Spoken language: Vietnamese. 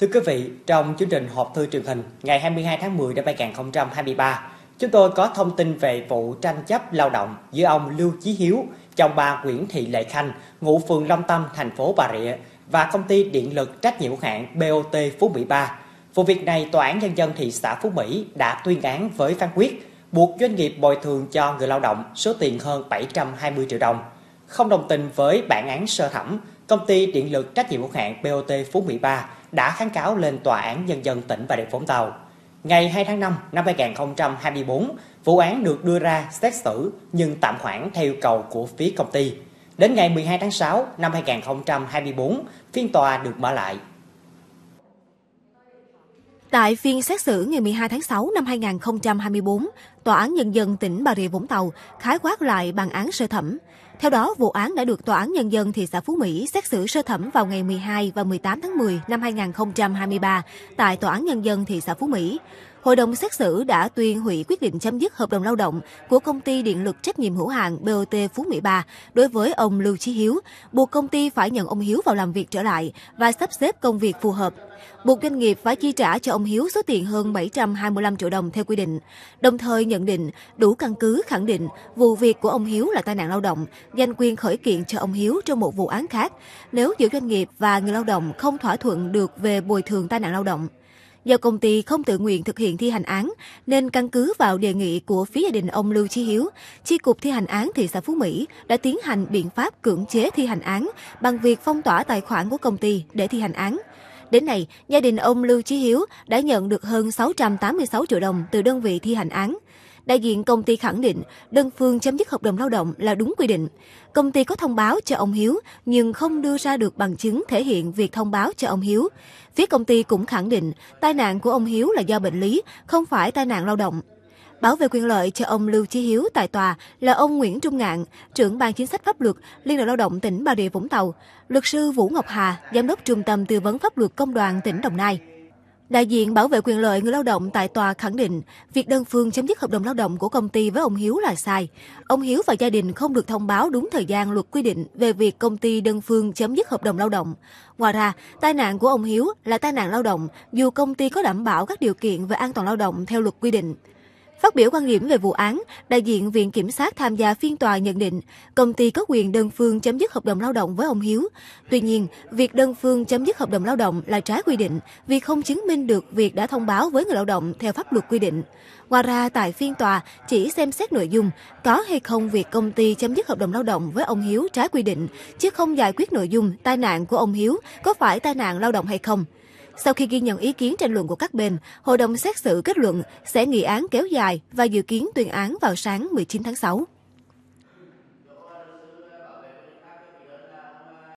Thưa quý vị, trong chương trình họp thư truyền hình ngày 22 tháng 10 năm 2023, chúng tôi có thông tin về vụ tranh chấp lao động giữa ông Lưu Chí Hiếu, chồng bà Nguyễn Thị Lệ Khanh, ngụ phường Long Tâm, thành phố Bà Rịa và công ty điện lực trách nhiệm hữu hạn BOT Phú Mỹ 3. Vụ việc này, Tòa án Nhân dân thị xã Phú Mỹ đã tuyên án với phán quyết buộc doanh nghiệp bồi thường cho người lao động số tiền hơn 720 triệu đồng. Không đồng tình với bản án sơ thẩm, công ty điện lực trách nhiệm hữu hạn BOT Phú Mỹ 3 đã kháng cáo lên Tòa án Nhân dân tỉnh Bà Rịa Vũng Tàu. Ngày 2 tháng 5 năm 2024, vụ án được đưa ra xét xử nhưng tạm hoãn theo yêu cầu của phía công ty. Đến ngày 12 tháng 6 năm 2024, phiên tòa được mở lại. Tại phiên xét xử ngày 12 tháng 6 năm 2024, Tòa án Nhân dân tỉnh Bà Rịa Vũng Tàu khái quát lại bản án sơ thẩm. Theo đó, vụ án đã được Tòa án Nhân dân thị xã Phú Mỹ xét xử sơ thẩm vào ngày 12 và 18 tháng 10 năm 2023 tại Tòa án Nhân dân thị xã Phú Mỹ. Hội đồng xét xử đã tuyên hủy quyết định chấm dứt hợp đồng lao động của công ty điện lực trách nhiệm hữu hạn BOT Phú Mỹ 3 đối với ông Lưu Chí Hiếu, buộc công ty phải nhận ông Hiếu vào làm việc trở lại và sắp xếp công việc phù hợp. Buộc doanh nghiệp phải chi trả cho ông Hiếu số tiền hơn 725 triệu đồng theo quy định. Đồng thời nhận định đủ căn cứ khẳng định vụ việc của ông Hiếu là tai nạn lao động, danh quyền khởi kiện cho ông Hiếu trong một vụ án khác nếu giữa doanh nghiệp và người lao động không thỏa thuận được về bồi thường tai nạn lao động. Do công ty không tự nguyện thực hiện thi hành án, nên căn cứ vào đề nghị của phía gia đình ông Lưu Chí Hiếu, Chi cục thi hành án thị xã Phú Mỹ đã tiến hành biện pháp cưỡng chế thi hành án bằng việc phong tỏa tài khoản của công ty để thi hành án. Đến nay, gia đình ông Lưu Chí Hiếu đã nhận được hơn 686 triệu đồng từ đơn vị thi hành án. Đại diện công ty khẳng định đơn phương chấm dứt hợp đồng lao động là đúng quy định. Công ty có thông báo cho ông Hiếu nhưng không đưa ra được bằng chứng thể hiện việc thông báo cho ông Hiếu. Phía công ty cũng khẳng định tai nạn của ông Hiếu là do bệnh lý, không phải tai nạn lao động. Bảo vệ quyền lợi cho ông Lưu Chí Hiếu tại tòa là ông Nguyễn Trung Ngạn, trưởng ban chính sách pháp luật Liên đoàn Lao động tỉnh Bà Rịa Vũng Tàu, luật sư Vũ Ngọc Hà, giám đốc Trung tâm Tư vấn Pháp luật Công đoàn tỉnh Đồng Nai. Đại diện bảo vệ quyền lợi người lao động tại tòa khẳng định, việc đơn phương chấm dứt hợp đồng lao động của công ty với ông Hiếu là sai. Ông Hiếu và gia đình không được thông báo đúng thời gian luật quy định về việc công ty đơn phương chấm dứt hợp đồng lao động. Ngoài ra, tai nạn của ông Hiếu là tai nạn lao động dù công ty có đảm bảo các điều kiện về an toàn lao động theo luật quy định. Phát biểu quan điểm về vụ án, đại diện Viện Kiểm sát tham gia phiên tòa nhận định công ty có quyền đơn phương chấm dứt hợp đồng lao động với ông Hiếu. Tuy nhiên, việc đơn phương chấm dứt hợp đồng lao động là trái quy định vì không chứng minh được việc đã thông báo với người lao động theo pháp luật quy định. Ngoài ra, tại phiên tòa, chỉ xem xét nội dung có hay không việc công ty chấm dứt hợp đồng lao động với ông Hiếu trái quy định, chứ không giải quyết nội dung tai nạn của ông Hiếu có phải tai nạn lao động hay không. Sau khi ghi nhận ý kiến tranh luận của các bên, hội đồng xét xử kết luận sẽ nghị án kéo dài và dự kiến tuyên án vào sáng 19 tháng 6.